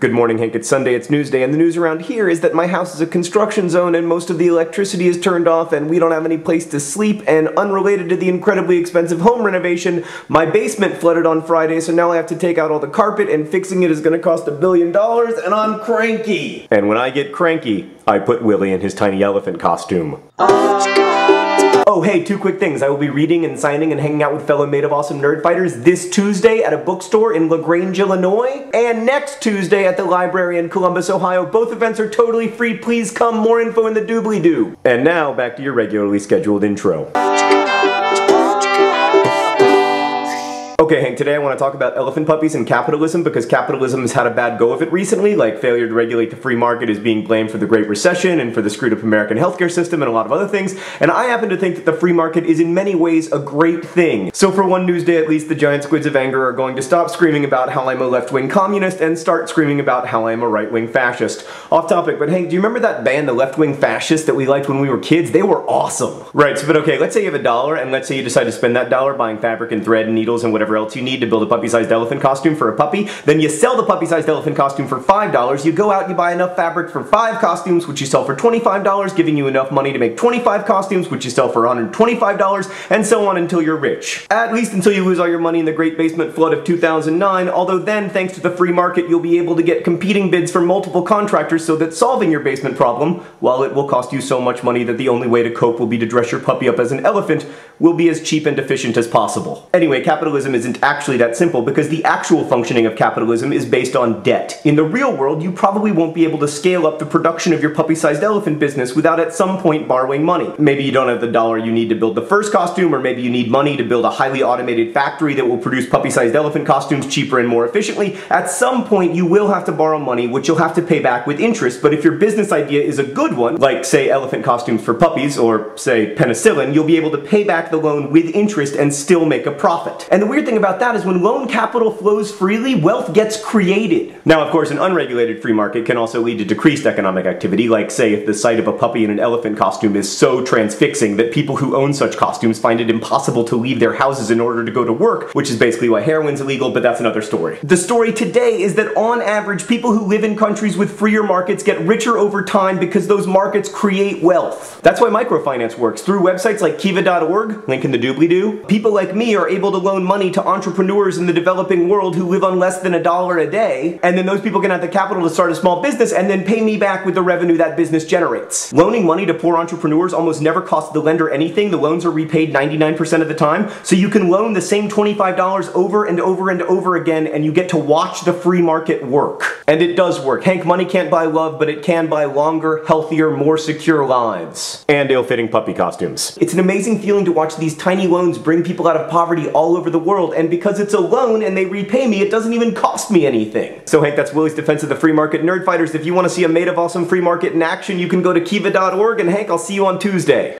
Good morning, Hank. It's Sunday, it's Newsday, and the news around here is that my house is a construction zone and most of the electricity is turned off and we don't have any place to sleep, and unrelated to the incredibly expensive home renovation, my basement flooded on Friday, so now I have to take out all the carpet and fixing it is gonna cost a billion dollars, and I'm cranky! And when I get cranky, I put Willy in his tiny elephant costume. Oh, Oh, hey, two quick things. I will be reading and signing and hanging out with fellow Made of Awesome Nerdfighters this Tuesday at a bookstore in LaGrange, Illinois, and next Tuesday at the library in Columbus, Ohio. Both events are totally free. Please come. More info in the doobly-doo. And now, back to your regularly scheduled intro. Okay, Hank, today I want to talk about elephant puppies and capitalism because capitalism has had a bad go of it recently, like failure to regulate the free market is being blamed for the Great Recession and for the screwed up American healthcare system and a lot of other things, and I happen to think that the free market is in many ways a great thing. So for one news day, at least, the giant squids of anger are going to stop screaming about how I'm a left-wing communist and start screaming about how I'm a right-wing fascist. Off topic, but Hank, do you remember that band, the left-wing fascists, that we liked when we were kids? They were awesome. Right, so but okay, let's say you have a dollar, and let's say you decide to spend that dollar buying fabric and thread and needles and whatever else you need to build a puppy-sized elephant costume for a puppy, then you sell the puppy-sized elephant costume for $5, you go out and you buy enough fabric for 5 costumes, which you sell for $25, giving you enough money to make 25 costumes, which you sell for $125, and so on until you're rich. At least until you lose all your money in the Great Basement Flood of 2009, although then, thanks to the free market, you'll be able to get competing bids from multiple contractors so that solving your basement problem, while it will cost you so much money that the only way to cope will be to dress your puppy up as an elephant, will be as cheap and efficient as possible. Anyway, capitalism isn't actually that simple because the actual functioning of capitalism is based on debt. In the real world, you probably won't be able to scale up the production of your puppy-sized elephant business without at some point borrowing money. Maybe you don't have the dollar you need to build the first costume, or maybe you need money to build a highly automated factory that will produce puppy-sized elephant costumes cheaper and more efficiently. At some point, you will have to borrow money, which you'll have to pay back with interest, but if your business idea is a good one, like say elephant costumes for puppies, or say penicillin, you'll be able to pay back the loan with interest and still make a profit. And the weird thing about that is when loan capital flows freely, wealth gets created. Now, of course, an unregulated free market can also lead to decreased economic activity, like say if the sight of a puppy in an elephant costume is so transfixing that people who own such costumes find it impossible to leave their houses in order to go to work, which is basically why heroin's illegal, but that's another story. The story today is that on average, people who live in countries with freer markets get richer over time because those markets create wealth. That's why microfinance works. Through websites like kiva.org, link in the doobly-doo, people like me are able to loan money to entrepreneurs in the developing world who live on less than a dollar a day, and then those people can have the capital to start a small business and then pay me back with the revenue that business generates. Loaning money to poor entrepreneurs almost never costs the lender anything. The loans are repaid 99% of the time, so you can loan the same $25 over and over and over again and you get to watch the free market work. And it does work. Hank, money can't buy love, but it can buy longer, healthier, more secure lives. And ill-fitting puppy costumes. It's an amazing feeling to watch these tiny loans bring people out of poverty all over the world, and because it's a loan and they repay me, it doesn't even cost me anything. So Hank, that's Willie's defense of the free market Nerdfighters. If you want to see a made of awesome free market in action, you can go to kiva.org, and Hank, I'll see you on Tuesday.